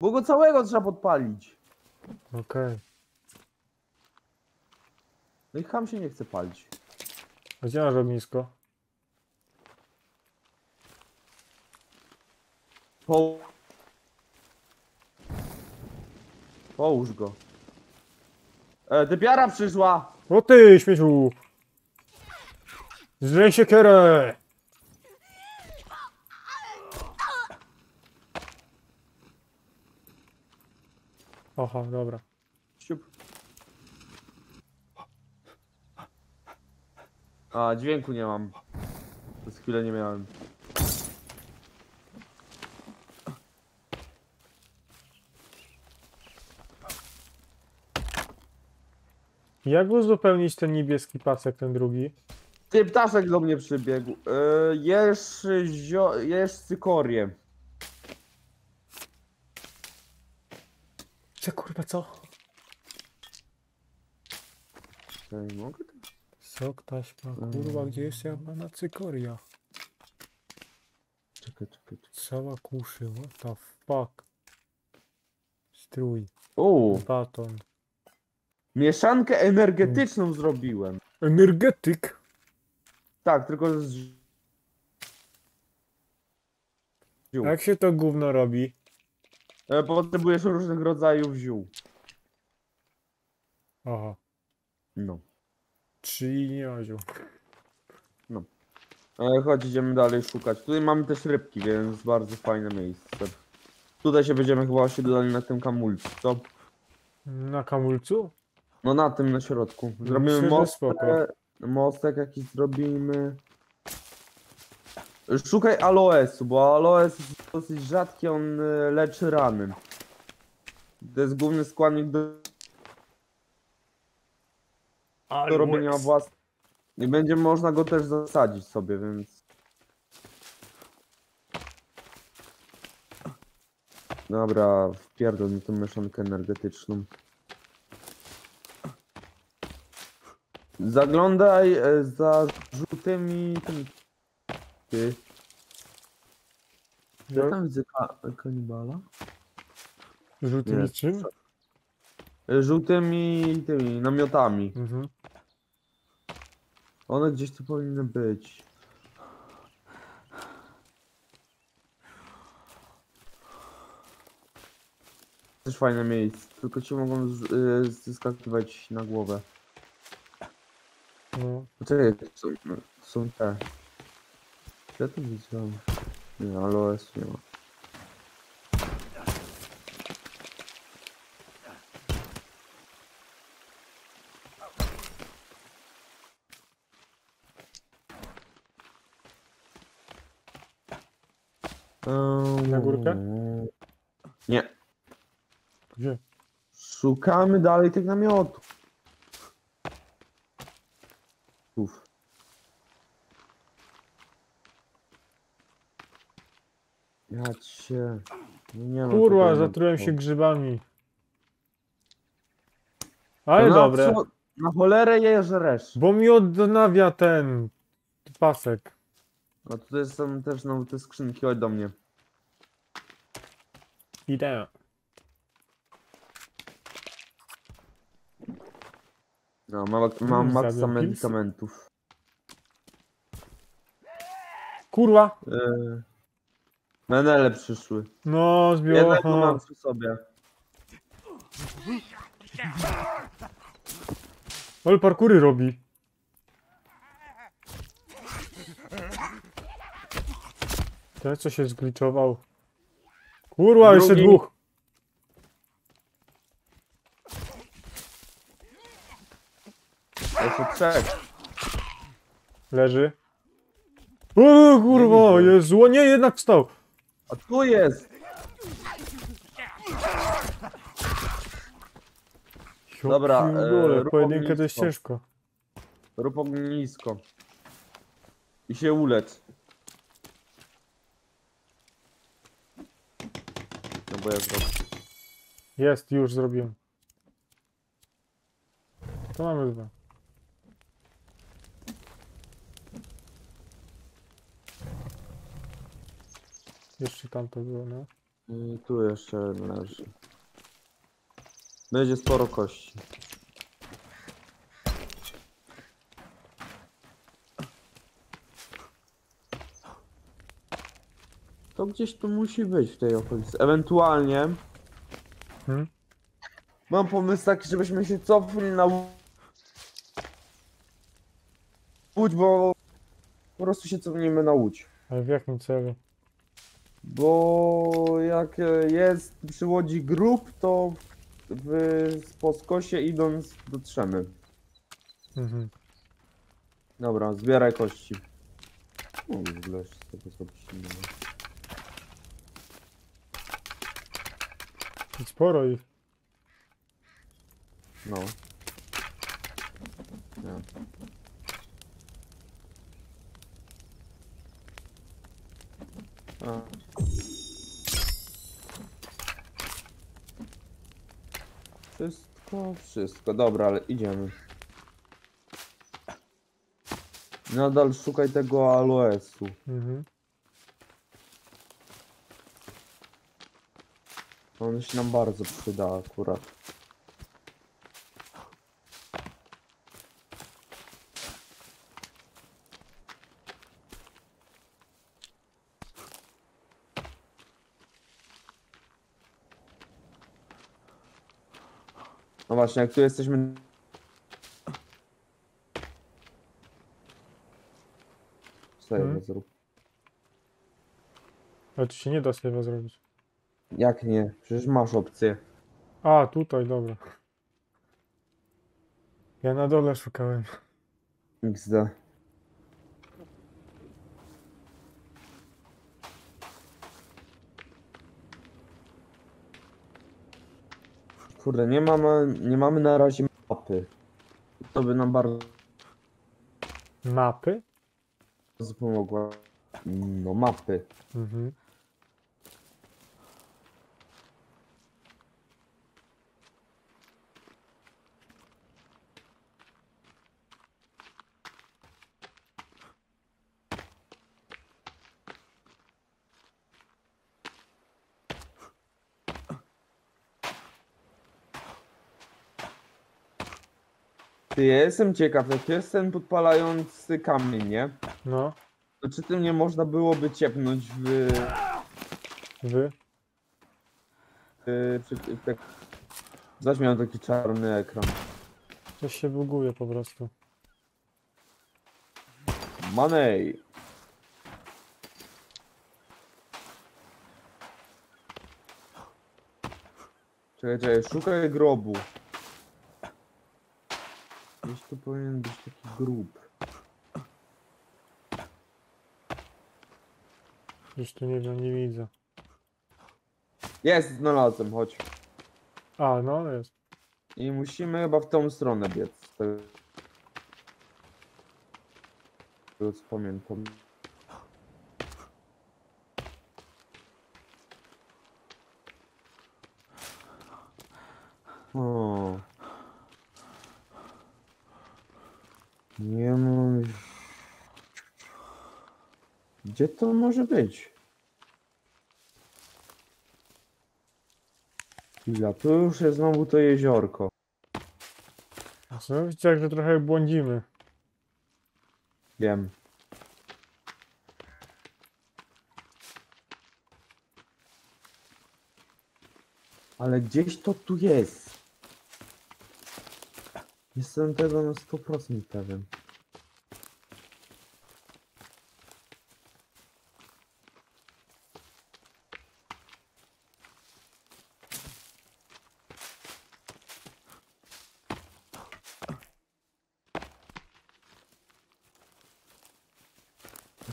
Bo go całego trzeba podpalić. Okej. No i ham się nie chce palić. A Gdzie masz ognisko? Po... Połóż go. E, typiara przyszła! O ty, śmieciu! Zręj siekierę! Aha, dobra. Siup. A, dźwięku nie mam. Przez chwilę nie miałem. Jak uzupełnić ten niebieski pasek, ten drugi? Ty, ptaszek do mnie przybiegł. E, jesz, zio... jesz cykorię. Co kurwa, co? Ej, mogę to? Sok, taśma, kurwa, gdzie jest jabłana cykoria? Czekaj, czekaj, czekaj. Cała kuszy, what the fuck? Strój, O, baton. mieszankę energetyczną zrobiłem. Energetyk! Tak, tylko z... Jak się to gówno robi? E, potrzebujesz różnych rodzajów ziół. Aha, No. czyli nie ma ziół. E, chodź, idziemy dalej szukać. Tutaj mamy też rybki, więc bardzo fajne miejsce. Tutaj się będziemy chyba osiedlali na tym kamulcu, co? Na kamulcu? No na tym, na środku. Zrobimy Myślę, że mostek, spoko. mostek jakiś zrobimy. Szukaj aloesu, bo aloes jest dosyć rzadki, on y, leczy rany. To jest główny składnik do, do robienia własnych. I będzie można go też zasadzić sobie, więc... Dobra, wpierdol mi tą mieszankę energetyczną. Zaglądaj e, za żółtymi... tymi- Ty. Ja No, tam widzę ka kanibala? Rzuty Nie. czym? Żółtymi tymi namiotami. Mhm. One gdzieś tu powinny być. Też fajne miejsce, tylko ci mogą z- y, zeskakiwać na głowę. No. Poczekaj, są, są te. Ja tu widziałem. Nie, aloes nie ma. Na górkę? Eee, Nie. Gdzie? Szukamy dalej tych namiotów. Uf. Ja cię. No Nie ma Kurwa, tutaj zatrułem się grzybami. No Ale na dobre. co- Na cholerę je żresz. Bo mi odnawia ten pasek. No tutaj są też no, te skrzynki, chodź do mnie. Idę. No, mam, mam maksa medykamentów. Kurwa! Yy, menele przyszły. No, Jednego zbiło. mam przy sobie. Ale parkury robi. Ten co się zgliczował. Kurwa, jeszcze Drugi. dwóch. Jeszcze trzech. Leży. O kurwa. Jezu, o nie, jednak wstał. A tu jest! Dobra, e, pierdolę, rób pojedynkę to jest ognisko. ciężko. Rób ognisko. I się ulecz. No bo ja zrobię. Jest, już zrobiłem. To mamy dwa. Jeszcze tam to było, no. I tu jeszcze leży. Będzie sporo kości. To gdzieś tu musi być w tej okolicy. Ewentualnie Hmm? mam pomysł taki, żebyśmy się cofli na Łó- Łódź, bo po prostu się cofniemy na Łódź. Ale w jakim celu? Bo jak jest przy łodzi grób, to w, po skosie idąc dotrzemy. Mhm. Dobra, zbieraj kości. No w ogóle jeszcze tego zrobić Sporo ich. No. Ja. A. Wszystko, wszystko. Dobra, ale idziemy. Nadal szukaj tego aloesu. Mhm. On się nam bardzo przyda akurat. No właśnie, jak tu jesteśmy... Sobie Hmm? zrób. Ale tu się nie da sobie zrobić. Jak nie? Przecież masz opcję. A, tutaj, dobra. Ja na dole szukałem. XD. Kurde, nie mamy, nie mamy na razie mapy. To by nam bardzo Mapy? pomogła. No, mapy. Mhm. Ty, ja jestem ciekaw, jak jest ten podpalający kamień, nie? No, To czy tym nie można byłoby ciepnąć w... wy? w, w tak... Zaś miałem taki czarny ekran. Coś się buguje po prostu. Money! Czekaj, czekaj, szukaj grobu. Gdzieś tu powinien być taki grób. Już tu nie wiem, nie widzę. Jest, znalazłem, chodź. A, no jest. I musimy chyba w tą stronę biec. z tego- tego co pamiętam. O. Nie mam... Gdzie to może być? Chwila, tu już jest znowu to jeziorko. No, widzicie, że trochę błądzimy. Wiem. Ale gdzieś to tu jest. Jestem tego na 100% pewien.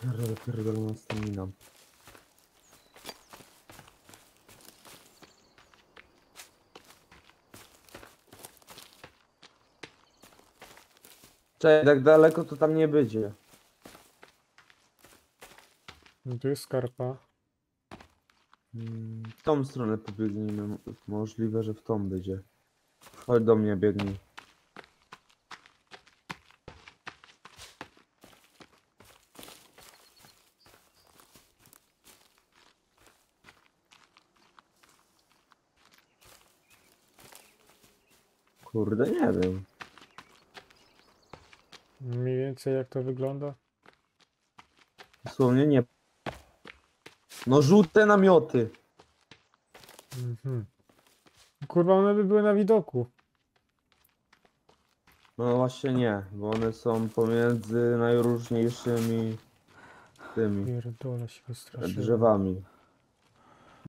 Pierdolę, pierdolę, na stamina. Cześć, tak daleko to tam nie będzie. No tu jest skarpa. Mm, w tą stronę pobiegnijmy. Możliwe, że w tą będzie. Chodź do mnie, biegnij. Kurde, nie wiem. Więcej jak to wygląda? Dosłownie nie. No żółte namioty. Mhm. Kurwa, one by były na widoku. No właśnie nie, bo one są pomiędzy najróżniejszymi tymi Pierdolę się wystraszyłem. drzewami.